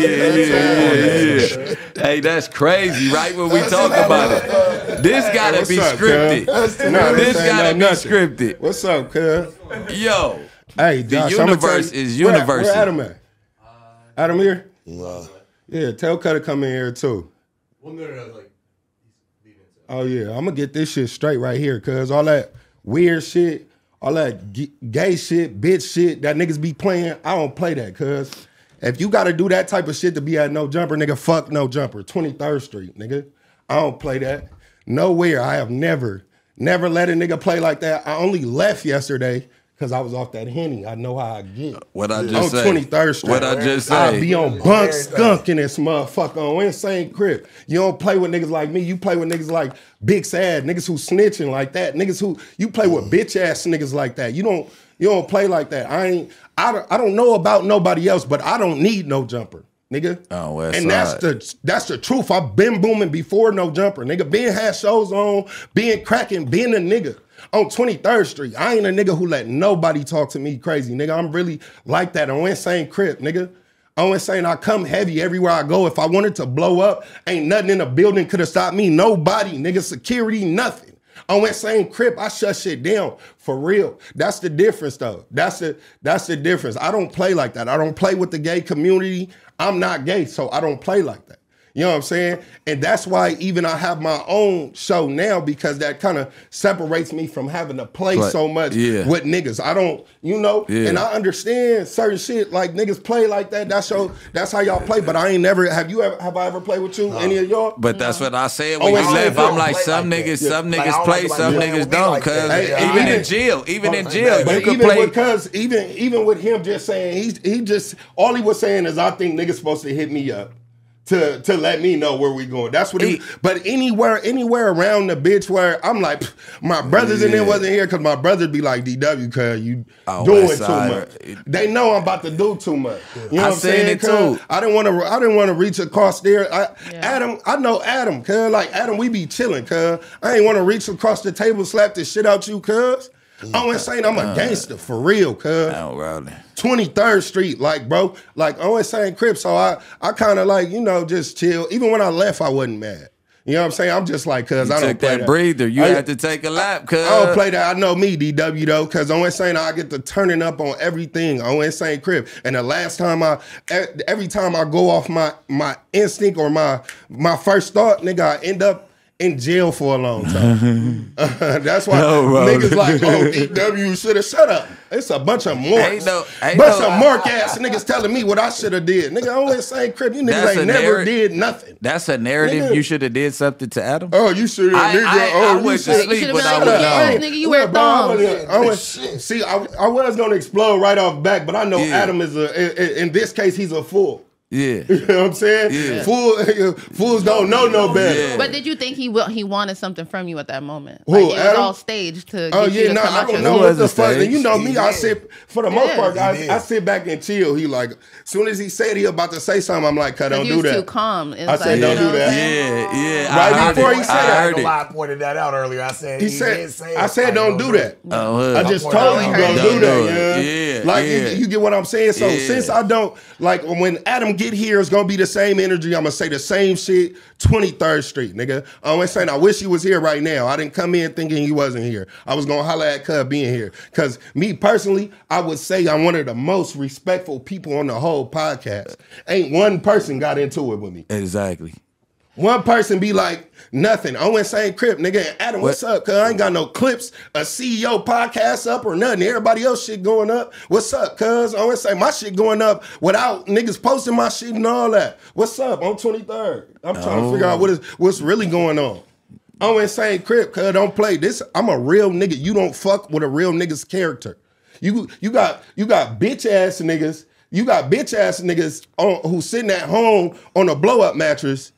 yeah, yeah, yeah. yeah. Hey, that's crazy, right? When we talk about it, this gotta What's be up, scripted. Nah, This gotta be nothing. scripted. What's up, cuz? Yo, Hey, The Josh, I'ma tell universe you- is where- universal. Where Adam at? Adam here? Yeah, tell Cutter come in here too. Well, no, no, no, like he's leaving. So. Oh yeah, I'm gonna get this shit straight right here, cause all that weird shit, all that gay shit, bitch shit that niggas be playing, I don't play that, cause if you gotta do that type of shit to be at no jumper, nigga, fuck no jumper, 23rd Street, nigga. I don't play that. Nowhere. I have never, never let a nigga play like that. I only left yesterday because I was off that henny. I know how I get. Uh, what I on just say? 23rd Street. What I just I say? be on bunk skunk in this motherfucker on insane Crip. You don't play with niggas like me. You play with niggas like big sad niggas who snitching like that. Niggas who you play with mm. bitch ass niggas like that. You don't you don't play like that. I ain't. I don't, I don't know about nobody else, but I don't need no jumper, nigga. Oh, West and that's Side. the that's the truth. I've been booming before no jumper, nigga. Being had shows on, being cracking, being a nigga on 23rd Street. I ain't a nigga who let nobody talk to me crazy, nigga. I'm really like that on insane Crip, nigga. I'm insane. I come heavy everywhere I go. If I wanted to blow up, ain't nothing in the building could have stopped me. Nobody, nigga. Security, nothing. On that same crib, I shut shit down for real. That's the difference, though. That's the that's the difference. I don't play like that. I don't play with the gay community. I'm not gay, so I don't play like that. You know what I'm saying? And that's why even I have my own show now because that kind of separates me from having to play Play- so much yeah. with niggas. I don't, you know, Yeah. and I understand certain shit like niggas play like that. That's your, that's how y'all play. But I ain't never have you ever have I ever played with you? Any of y'all? But that's what I said when Oh, you it's left. I'm like, some like niggas, that. some Like, niggas don't play, like some playing niggas with don't. like Cause. Hey, even even- in jail, even in jail, But you could even play. because even even with him just saying he's he just all he was saying is I think niggas supposed to hit me up to to let me know where we going. That's what he. He- but anywhere anywhere around the bitch where I'm like my brothers in there Yeah. wasn't here because my brothers be like DW cause you Oh, doing too Side. much. They know I'm about to do too much. You know I what I'm saying? it cuz? too. I didn't want to. I didn't want to reach across there. I, Yeah. Adam, I know Adam, cuz like Adam, we be chilling, cuz I ain't want to reach across the table, slap the shit out you, cuz. I'm insane. I'm a uh-huh. gangster for real, cuz. Oh, 23rd Street, like bro, like on insane Crip. So I, I kind of like you know just chill. Even when I left, I wasn't mad. You know what I'm saying? I'm just like, cuz I don't took play that breather. You I- had to take a lap, cuz. I don't play that. I know me, DW though, because on insane I get to turning up on everything on insane crib. And the last time I, every time I go off my my instinct or my my first thought, nigga, I end up in jail for a long time. That's why No, bro. niggas like, oh, DW should have shut up. It's a bunch of marks. Ain't no- ain't bunch no- of mark ass niggas telling me what I should have did. Nigga, on insane Crip, you niggas ain't never narr- did nothing. That's a narrative. Nigga. You should have did something to Adam. Oh, you should have, I- nigga. I- oh, I you went to should- sleep should've when I like, was yeah, nigga, you wear bro, thongs. I was- see, I, I was gonna explode right off back, but I know Yeah. Adam is a. In, in this case, he's a fool. Yeah. You know what I'm saying? Yeah. Fool, fools don't know no better. Yeah. But did you think he will, he wanted something from you at that moment? Who, like it was Adam? all staged to Oh get you yeah, to no, come I don't know what the fuck. And you know me, He I did. sit for the most part, I. I sit back and chill. He like, soon as he said he about to say something, I'm like, cut, don't you do was that. too calm. It's I said, like, don't do know what I'm that. Yeah, yeah. Right I before it. he said I that. heard I it. I pointed that out earlier. I said He he, said, did say it. I said, don't do that. Oh, I just told we you don't do that, yeah. Yeah, Like. You, you get what I'm saying. So since I don't like when Adam get here, it's gonna be the same energy. I'm gonna say the same shit. 23rd Street, nigga. I'm saying I wish he was here right now. I didn't come in thinking he wasn't here. I was gonna holler at Cub being here. Cause me personally, I would say I'm one of the most respectful people on the whole podcast. Ain't one person got into it with me. Exactly. One person be like, nothing. I'm in same crib, nigga. Adam, what's What? up? Cause I ain't got no clips, a CEO podcast up or nothing. Everybody else shit going up. What's up, cuz? I always say my shit going up without niggas posting my shit and all that. What's up on 23rd? I'm trying to figure out what is what's really going on. I'm in same crib, cuz don't play this. I'm a real nigga. You don't fuck with a real nigga's character. You you got you got bitch ass niggas. You got bitch ass niggas on, who sitting at home on a blow up mattress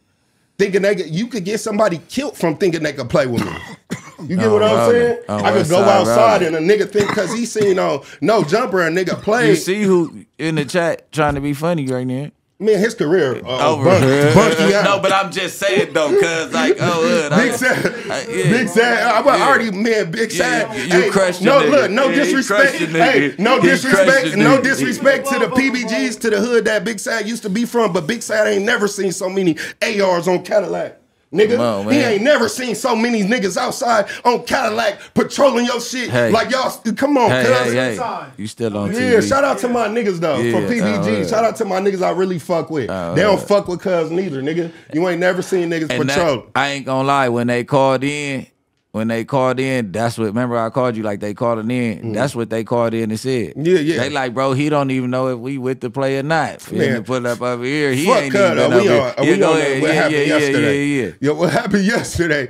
thinking they could, you could get somebody killed from thinking they could play with me. You get Oh, what I'm Rowdy. saying? Oh, I could go Side outside Rowdy. and a nigga think because he seen on no jumper a nigga play. You see who in the chat trying to be funny right now? Man, his career uh, Over. bunk, bunky out. no, but I'm just saying though, cause like, oh, hood, Big I, sad, I- yeah. big sad. I, I Yeah. already man, big Yeah, sad. you- you crushed no, your nigga. look, no Yeah, he disrespect. crushed Hey, no He disrespect, no disrespect to the PBGs, to the hood that Big Sad used to be from. But Big Sad ain't never seen so many ARs on Cadillac. Nigga, on, he ain't never seen so many niggas outside on Cadillac patrolling your shit. Hey. Like y'all, come on, Hey, cuz. hey, hey, you still on Yeah, TV? shout out to my niggas though Yeah, from PBG. uh, shout out to my niggas I really fuck with. Uh, they don't uh. fuck with cuz neither, nigga. You ain't never seen niggas And that- patrol. I ain't gonna lie, when they called in, when they called in, that's what. Remember, I called you like they called it in. That's what they called in and said. Mm. Yeah, yeah. They like, bro, he don't even know if we with the play or not. Man. to put up over here, he Fuck ain't cut, even been we here. uh, Yeah, we go ahead. what Yeah, happened yeah, yeah, yesterday. yeah, yeah. Yo, what happened yesterday?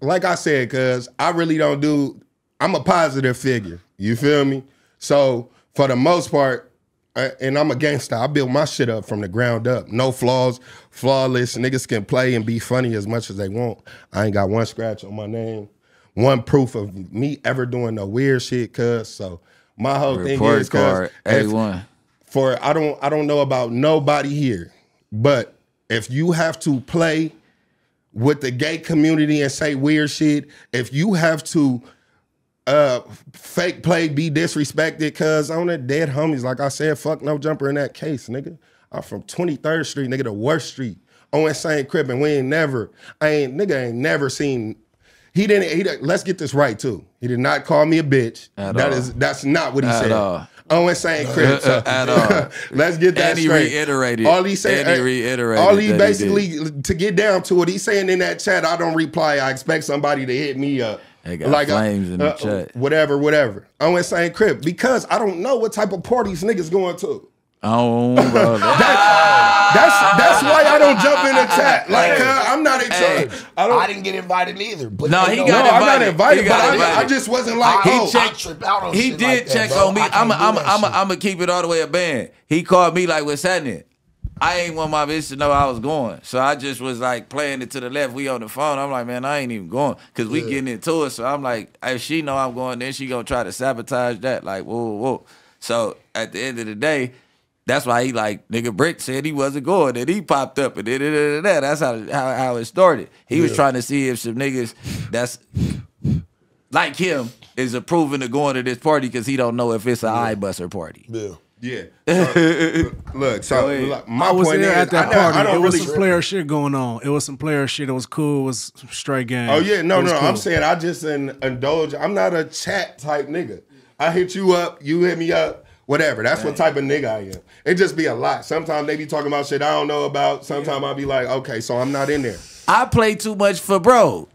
Like I said, cuz I really don't do. I'm a positive figure. You feel me? So for the most part, and I'm a gangster. I build my shit up from the ground up. No flaws, flawless. Niggas can play and be funny as much as they want. I ain't got one scratch on my name, one proof of me ever doing no weird shit. Cuz so my whole thing is, cuz card, if- A1. for I don't I don't know about nobody here, but if you have to play with the gay community and say weird shit, if you have to uh fake play, be disrespected, cause on the dead homies, like I said, fuck no jumper in that case, nigga. I'm from 23rd Street, nigga, the worst street. On same crib, and we ain't never, I ain't nigga ain't never seen. He didn't. He, let's get this right too. He did not call me a bitch. At That all. is that's not what he At said. all. On St. crib. So, At all. let's get that And he straight. reiterated- All he said. and he reiterated All he that he basically to get down to it. He's saying in that chat, I don't reply. I expect somebody to hit me up. They got flames in the chat. Whatever, whatever. On that same crib because I don't know what type of parties niggas going to. Oh, bro. that- That's that's why I don't jump in the chat. Like uh, I'm not excited. Hey, I I, don't. didn't get invited either. But No, they he know- no, got I got invited. invited, but got I, I just wasn't like, I, oh, I trip out on He shit did like check bro. on me. I can't I'm a, do I'm a, that I'm a, shit. I'm gonna keep it all the way a band. He called me like, "What's happening?" I ain't want my bitch to know I was going, so I just was like playing it to the left. We on the phone. I'm like, man, I ain't even going because we getting into it. So I'm like, if she know I'm going, then she gonna try to sabotage that. Like, whoa, whoa. So at the end of the day. That's why he like nigga Brick said he wasn't going, and he popped up, and da, da, da, da, that's how, how how it started. He was trying to see if some niggas that's like him is approving of going to this party because he don't know if it's an eye buster party. Yeah. Yeah. So, look, so ahead. look, my I was point there is, at that I don't, party. I don't it was really. some player shit going on. It was some player shit. It was cool. It was straight game. Oh yeah, no, It no. cool. I'm saying I just in, indulge. I'm not a chat type nigga. I hit you up, you hit me up, whatever. That's what type of nigga I am. It just be a lot. Sometimes they be talking about shit I don't know about. Sometimes I be like, okay, so I'm not in there. I play too much for bro.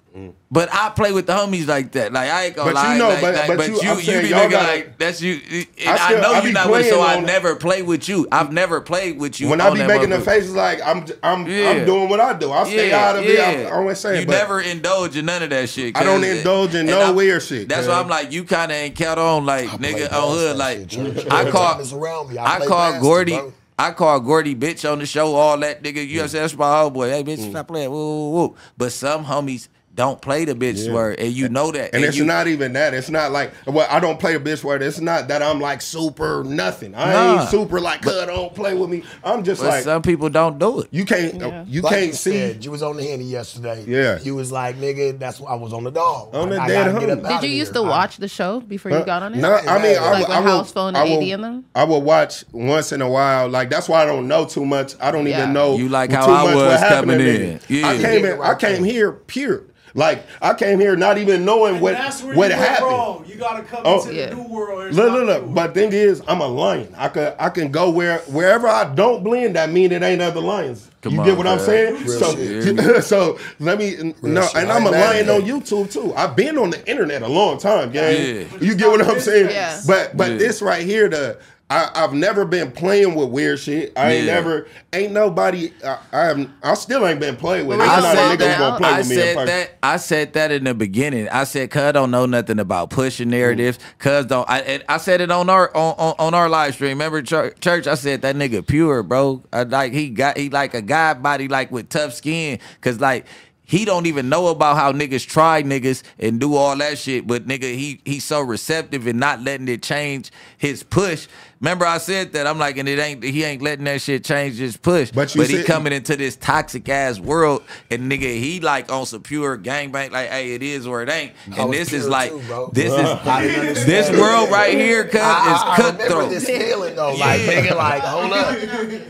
But I play with the homies like that. Like I ain't gonna But you lie. know, like, but- like, but but you- you, you, be y'all looking gotta- like that's you. And I I, know you're not with, so I never play with you. I've never played with you. When I be that making the faces like I'm, I'm, Yeah. I'm doing what I do. I stay out of it. I'm, I'm always saying, you but never indulge in none of that shit. I don't indulge in no I'm- weird shit, That's why I'm like, you kind of ain't count on like play nigga on hood. Like. I call, time it's around me, I I call Gordy. I call Gordy bitch on the show. All that nigga. You know what I'm saying? That's my old boy. Hey bitch, Mm. stop playing. Woo, woo, woo. But some homies don't play the bitch Yeah. word, and you know that. And it's you, not even that. It's not like well, I don't play a bitch word. It's not that I'm like super nothing. I Nah. ain't super like cuz don't play with me. I'm just But like some people don't do it. you can't Yeah. Uh, you Like can't you see said, you was on the henny yesterday. Yeah. You was like, nigga, that's why I was on the dog. On the I dead gotta homie. Did you used here. to I- watch the show before you got on it? No, I mean, I, Like will- I with will, House Phone and I will, 80 in them? I will watch once in a while. Like that's why I don't know too much. I don't Yeah. even know. You like too how I much what was coming in. in. Yeah. I came in. I came here pure. Like I came here not even knowing what that's where what you went happened. wrong. You gotta come Oh. into Yeah. the new world. Look, look, look. But thing is, I'm a lion. I could, I can go where, wherever I don't blend. That mean it ain't other lions. Come you on, get what I'm saying? Real so, so let me no. shit. And I I'm a lion on. YouTube too. I've been on the internet a long time, gang. Yeah. You get what I'm saying? Yeah. But but Yeah. this right here, the I, I've never been playing with weird shit. I ain't Yeah. never, ain't nobody. I, I have, I still ain't been playing with. it. Well, It's I not a said nigga that- play I with me said that. I said that in the beginning. I said, "Cuz don't know nothing about pushing narratives. Cuz don't." I, and I said it on our on, on, on our live stream. Remember church, church? I said that nigga pure, bro. I, like he got he like a guy body like with tough skin. Cause like. He don't even know about how niggas try niggas and do all that shit, but nigga, he he's so receptive and not letting it change his push. Remember I said that I'm like, and it ain't he ain't letting that shit change his push. But you he coming into this toxic ass world, and nigga, he like on some pure gangbang. Like, hey, it is or it ain't. And this is like too, this is understand this world right here, cuz I, I, is I cutthroat. this feeling though, like nigga, like hold up.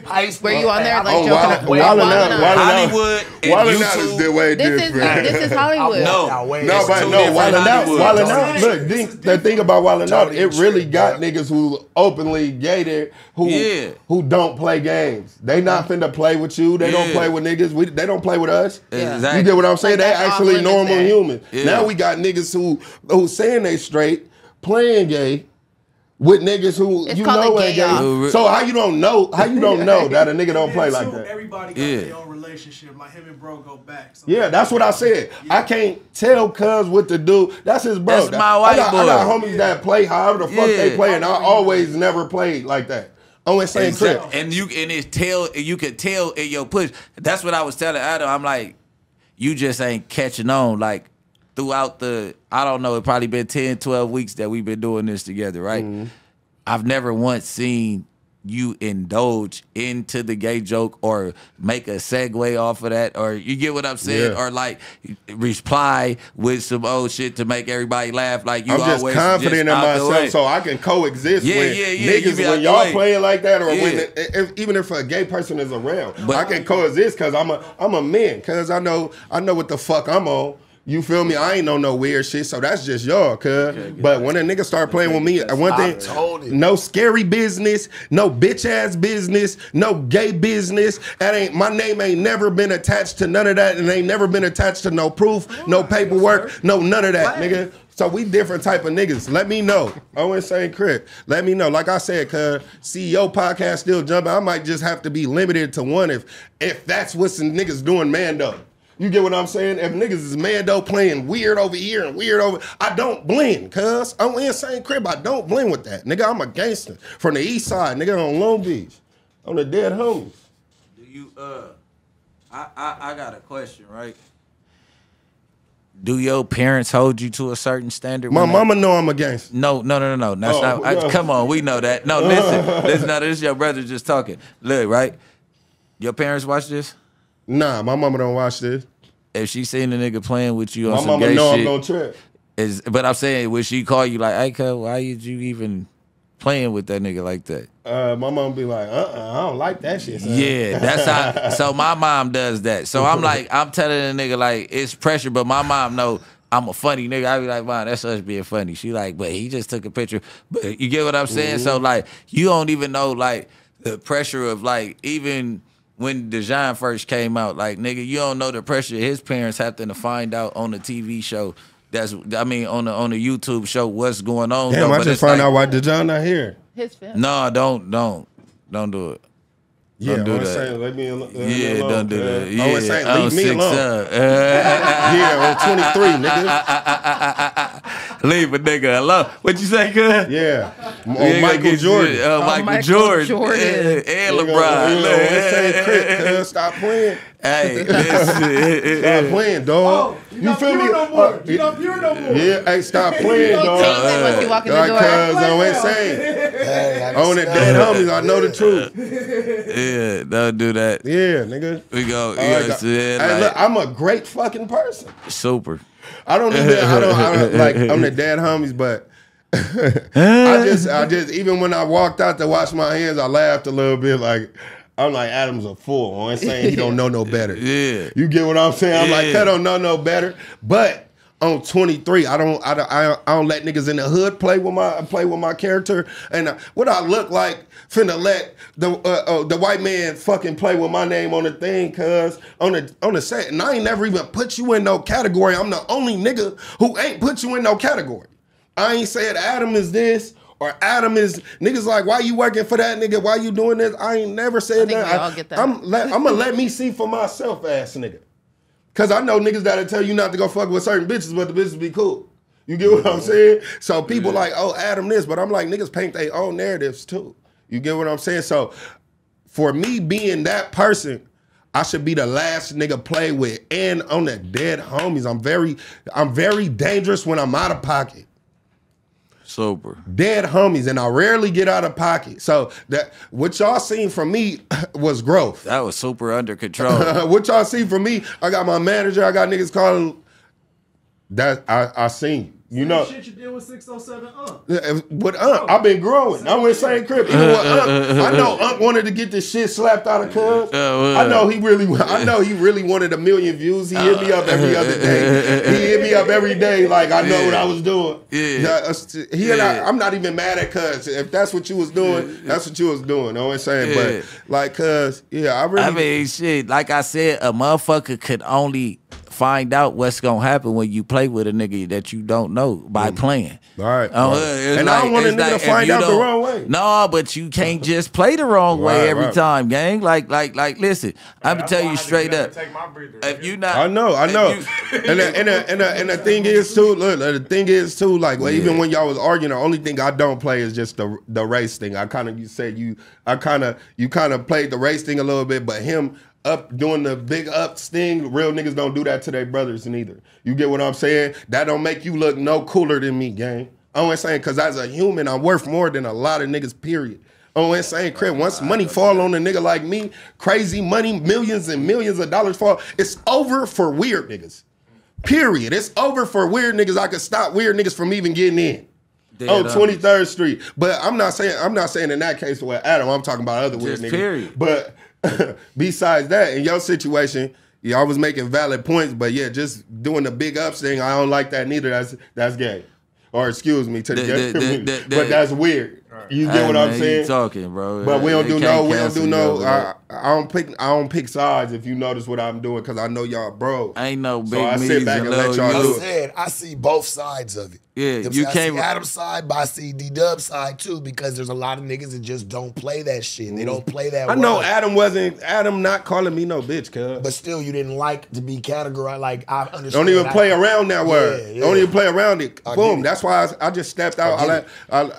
I used to- Were you on there, like, don't Oh, joking walk Wild, Wild Wildin' Out, Out. Wild Out. Hollywood and Wild Out is the way This is this is Hollywood. No. out way No, It's but no, different Wildin' Out, Hollywood. Wildin' Out. Look, the thing about Wildin' Out, it really got niggas who openly gated, who Yeah. who don't play games. They not finna play with you. They don't play with niggas. We, they don't play with us. Yeah. Exactly. You get what I'm saying? Like they actually normal there. humans. Yeah. Now we got niggas who who saying they straight, playing gay. With niggas who It's you know a ain't gay gay. off. So how you don't know? How you don't know that a nigga don't play like that? Everybody got Yeah. their own relationship. Like him and bro go back. So Yeah, that's what I said. I can't tell cuz what to do. That's his bro. That's my I white got, I got boy. homies that play however the fuck they play, and I always never played like that. On the same crib. Exact- And you and it's tell you could tell in your push. That's what I was telling Adam. I'm like, you just ain't catching on. Like throughout the, I don't know, it probably been 10, 12 weeks that we've been doing this together, right? Mm-hmm. I've never once seen you indulge into the gay joke or make a segue off of that or you get what I'm saying Yeah. or like reply with some old shit to make everybody laugh like you I'm just always confident just in out the way. myself so I can coexist Yeah, with yeah, yeah, niggas when the y'all playing like that or when if, even if a gay person is around. But- I can coexist cause I'm a I'm a man. Cause I know I know what the fuck I'm on. You feel me? I ain't on no weird shit, so that's just y'all, cuz. But when a nigga start playing with me, one I thing, told you. no scary business, no bitch ass business, no gay business. That ain't my name ain't never been attached to none of that, and ain't never been attached to no proof, no paperwork, no none of that, nigga. So we different type of niggas. Let me know. Oh, insane Crip. Let me know. Like I said, cuz CEO podcast still jumping. I might just have to be limited to one if if that's what some niggas doing, Mando. You get what I'm saying? If niggas is Mando playing weird over here and weird over, I don't blend, cuz. I'm insane Crip. I don't blend with that. Nigga, I'm a gangster from the east side, nigga on Long Beach. On the dead homies. Do you uh I, I I got a question, right? Do your parents hold you to a certain standard? My mama know I'm a gangster. No, no, no, no, no. That's Oh, not. I, no. come on, we know that. No, listen, listen. No, this is your brother just talking. Look, right? Your parents watch this. Nah, my mama don't watch this. If she seen a nigga playing with you on My some mama gay know I'm gonna trip. is but I'm saying, would she call you like, "Hey, cuz, why did you even playing with that nigga like that?" Uh, my mom be like, uh-uh, I don't like that shit. son. Yeah, that's how. So my mom does that. So I'm like, I'm telling the nigga like it's pressure, but my mom know I'm a funny nigga. I be like, mom, that's us being funny. She like, but he just took a picture. But you get what I'm saying? So like, you don't even know like the pressure of like even when Dejan first came out, like nigga, you don't know the pressure his parents have to find out on the TV show. That's I mean on the on the YouTube show what's going on. Damn, though, I but just it's found like, out why DeJohn not here. His film. No, don't don't don't do it. Yeah, do I'm that. saying, let me, al- let me Yeah, alone. don't do cuz. that. Oh, yeah, Oh, it's saying, leave oh, me alone. up. yeah, on 23, nigga. Leave a nigga alone. What you say, good? Yeah. On You Michael get- Jordan. Uh, Michael, Michael Jordan. Jordan. And, and Nigga, LeBron. you know, it's saying Chris, cuz, Stop playing. hey, listen. Stop playing, dog. you feel me? No Uh, You not pure no more. Yeah, hey, stop playing, dog. it once you walk in the door. cuz, I'm insane. Hey, On the just- dead homies, I know the truth. yeah, don't do that. Yeah, nigga. We go. You I know got- what Hey, look, I'm a great fucking person. super. I don't even. I don't. I don't like. I'm the dad homies, but I just. I just. Even when I walked out to wash my hands, I laughed a little bit. Like I'm like Adam's a fool. I'm saying he don't know no better. Yeah. You get what I'm saying? I'm like, Yeah. I don't know no better. But on 23, I don't, I don't, I don't, I don't let niggas in the hood play with my play with my character. And uh, what I look like finna let the uh, uh, the white man fucking play with my name on the thing, cuz on the on the set. And I ain't never even put you in no category. I'm the only nigga who ain't put you in no category. I ain't said Adam is this. Or Adam is niggas like, why you working for that nigga? Why you doing this? I ain't never said think that. get that. I'm let, I'm gonna let me see for myself, ass nigga. Cause I know niggas that'll tell you not to go fuck with certain bitches, but the bitches be cool. You get what I'm saying? So people like, oh, Adam this, but I'm like, niggas paint their own narratives too. You get what I'm saying? So for me being that person, I should be the last nigga play with. And on the dead homies, I'm very, I'm very dangerous when I'm out of pocket. Super. dead homies, and I rarely get out of pocket. So that what y'all seen from me was growth. That was super under control. what y'all see from me, I got my manager, I got niggas calling. That I I seen. You know, shit you did with 607 uh. Yeah, With Unc, oh. I've been growing. I'm in same crib. Even with uh, uh, Unc, uh, I know Unc wanted to get this shit slapped out of Cuz. well. I know he really. I know he really wanted a million views. He hit me up every other day. He hit me up every day. Like I know what I was doing. Yeah. He and I. Yeah. I'm not even mad at Cuz. If that's what you was doing, that's what you was doing. Know what I'm saying? Yeah. But like Cuz, yeah, I really. I mean, shit. Like I said, a motherfucker could only find out what's gonna happen when you play with a nigga that you don't know by mm-hmm. playing. All right, Oh, right. it's And I don't want a it's nigga to find out the wrong way. No, but you can't just play the wrong way every right. time, gang. Like, like, like. Listen, I'm gonna tell you straight up. up take my breather, If you not, I know, I know. you- and the, and the, and the, and the thing is too. Look, the thing is too. Like well, even when y'all was arguing, the only thing I don't play is just the the race thing. I kind of you said you. I kind of you kind of played the race thing a little bit, but him up doing the big up sting. Real niggas don't do that to their brothers neither. You get what I'm saying? That don't make you look no cooler than me, gang. I'm only saying because as a human, I'm worth more than a lot of niggas. Period. And saying crib. Once money fall on a nigga like me, crazy money, millions and millions of dollars fall. It's over for weird niggas. Period. It's over for weird niggas. I could stop weird niggas from even getting in. Dead on 23rd Street. But I'm not saying I'm not saying in that case with Adam. I'm talking about other weird Just niggas. period. But besides that, in your situation, y'all was making valid points. But yeah, just doing the big ups thing, I don't like that neither. That's that's gay. Or excuse me to the, The- gay the- the- community. the- the- but that's weird. You get Hey, what I'm saying? Talking, bro? But we don't They do no, we don't do no. I. I don't pick, I don't pick sides. If you notice what I'm doing, because I know y'all bro. Ain't no big So I sit back and and let y'all do it. I see both sides of it. Yeah, know you saying? can't- I see Adam's side, but I see D Dub's side too because there's a lot of niggas that just don't play that shit. They don't mm-hmm. play that. I know. Adam wasn't Adam not calling me no bitch, cuz. but still, you didn't like to be categorized. Like I understand. Don't even I- play around that word. Yeah, yeah. Don't even play around it. I get Boom. it. That's why I, I just stepped out. I, get let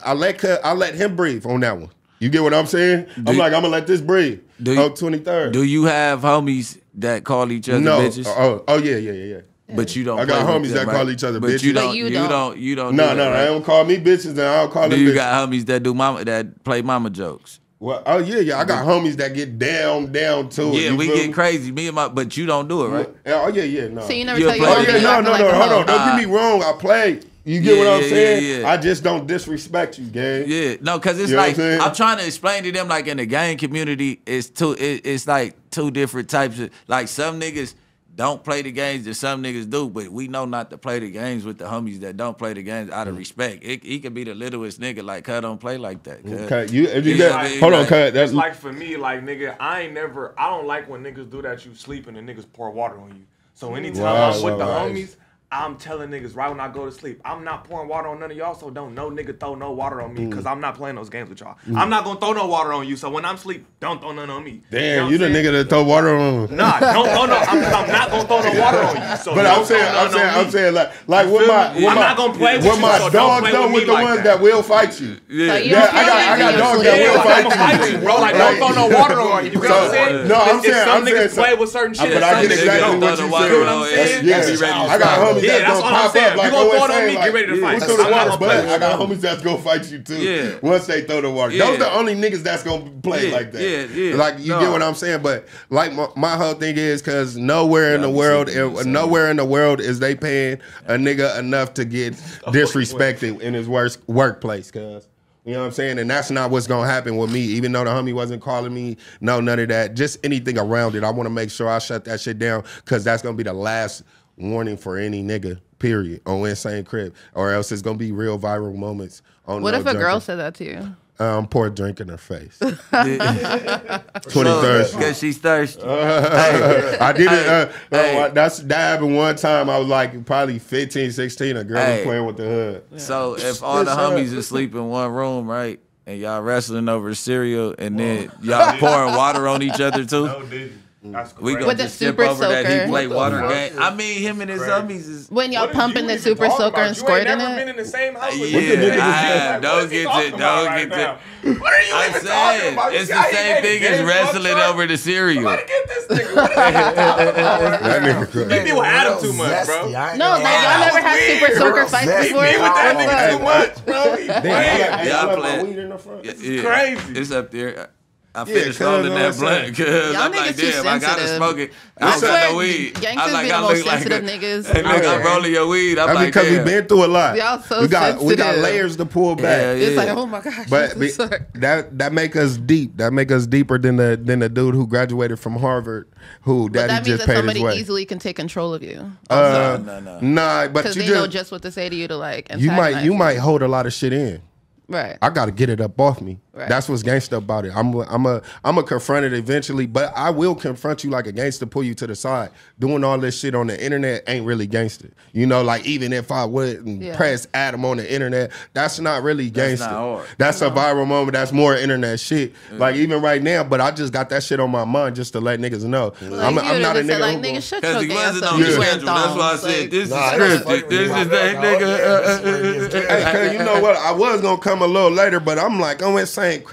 I, I let Cuz- I let him breathe on that one. You get what I'm saying? I'm you- like I'm gonna let this breathe. Do oh, you- on 23rd. Do you have homies that call each other no. bitches? Oh, oh, oh yeah, yeah, yeah, yeah. But you don't. I got homies them, that call each other but bitches. You don't. you you don't. don't. You don't. No, do no, that, they right? don't call me bitches, and I don't call Do them you bitches. got homies that do mama that play mama jokes? Well, oh yeah, yeah. I got homies that get down, down to it. Yeah, we get me? crazy. Me and my, but you don't do it, right? Oh yeah, yeah. No. So you never You tell your player. Oh yeah, you no, acting no, like no. Hold on. Don't get me ah. wrong. I play. You get Yeah, what I'm yeah, saying? yeah, yeah. I just don't disrespect you, gang. Yeah, no, because it's You like I'm? I'm trying to explain to them, like in the gang community, it's two, it, it's like two different types of like some niggas don't play the games that some niggas do, but we know not to play the games with the homies that don't play the games out of mm. respect. It, he could be the littlest nigga, like, cut don't play like that. cuz. Okay, you, if you Yeah, got, like- hold on, like- cut. That's like for me, like nigga, I ain't never. I don't like when niggas do that. You sleeping and niggas pour water on you. So anytime Wow, I'm with the wow, wow. homies, I'm telling niggas right when I go to sleep, I'm not pouring water on none of y'all. So don't no nigga throw no water on me Mm. because I'm not playing those games with y'all. I'm not gonna throw no water on you. So when I'm sleep, don't throw none on me. damn, know you the nigga that throw water on. Nah, don't throw no. I'm, I'm not gonna throw no water on you. So But don't I'm saying, throw I'm saying, I'm saying, like, like with my, me? with I'm my, not gonna play with with you, my so don't dogs play done with with me the like ones that. that will fight you. So you Yeah, I got- I got dogs that will fight you. gonna fight you, bro. Like, Like- don't throw no water on you. You know what I'm saying? no, I'm It's- it's saying- some I'm saying niggas play with certain shit. but I get exactly what you the water saying. yeah, yeah. be ready to I got fight. Homies Yeah, that that's gonna what I'm pop saying. up You like gonna always throw it on me, get ready to fight. the water? But I got you. homies that's gonna fight you too. Yeah. Once they throw the water. Those the only niggas that's gonna play like that. yeah, yeah. Like you get what I'm saying? But like my, my whole thing is because nowhere in the world, nowhere in the world is they paying a nigga enough to get oh, disrespected in his worst workplace. Cause. You know what I'm saying? And that's not what's gonna happen with me. Even though the homie wasn't calling me, no, none of that. Just anything around it. I want to make sure I shut that shit down because that's gonna be the last warning for any nigga. Period. On insane Crip, or else it's gonna be real viral moments. On What no if a girl said that to you? Um, pour a drink in her face. Yeah. Twenty third. Because she's thirsty. I did it. Uh, Hey. uh, that's that happened one time. I was like probably 15, 16. A girl was playing with the hood. So if all the Yes, sir. homies asleep in one room, right, and y'all wrestling over cereal, and then y'all pouring water on each other too, No, did That's we crazy. gonna With the just skip super over that he soaker. play What the water fuck? game. I mean, him and his Crazy. homies is. When y'all What is pumping you the even super talking soaker about? and You squirting ain't never it? been in the same house with Yeah, me. niggas Like, ah, what don't is get talking to- about don't right get to- now? What are you I'm even talking saying about? it's You the see how he same made thing as dance, wrestling fuck, over the cereal. Somebody get this That nigga crazy. Maybe with Adam too much, bro. I ain't No, gonna like lie. y'all never had weird. super soaker Real fights zesty. before. Me with that What's nigga up? too much, bro. He Damn, I playing. got- hey, Yeah, I I left my play. weed in the front. Yeah, yeah. crazy. It's up there. I Yeah, finished cuz, rolling that what I'm blunt because Y'all I'm niggas like, too damn, I gotta sensitive. smoke it. I I don't got no weed. gangsters I like, be the I most look like sensitive a, niggas. Hey, look, Yeah. I'm rolling your weed. I'm That's like, because we damn. been through a lot. Y'all so we got we got layers to pull back. Yeah, It's like, oh my gosh. But be- that that make us deep. That make us deeper than the than the dude who graduated from Harvard, who daddy But daddy that means just that paid somebody his way. easily can take control of you. uh, No, no, no. Nah, but Because you they just, know just what to say to you to like. you might you might hold a lot of shit in. Right. I got to get it up off me. Right. That's what's gangster about it. I'm I'm a I'm a confront it eventually, but I will confront you like a gangster, pull you to the side. Doing all this shit on the internet ain't really gangster. You know, like even if I wouldn't Yeah. press Adam on the internet, that's not really That's gangster. not hard. That's a viral moment. That's more internet shit. Like even right now, but I just got that shit on my mind just to let niggas know. Like, I'm, I'm not a nigga. said, like, nigga, shut your he gay ass up. the You wearing schedule. That's why I thongs, said like- this is Nah, I scripted. This is that nigga. fuck uh, with uh, you. uh, Hey, you know what? I was gonna come a little later, but I'm like, I'm saying.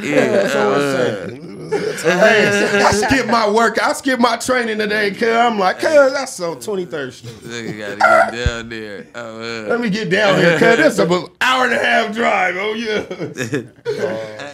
Yeah, That's I'm uh. Hey, I skipped my work. I skipped my training today, cuz I'm like, cuz that's on 23rd Street. Nigga gotta get down there. Oh, uh. Let me get down here, cuz that's about hour and a half drive. Oh yeah.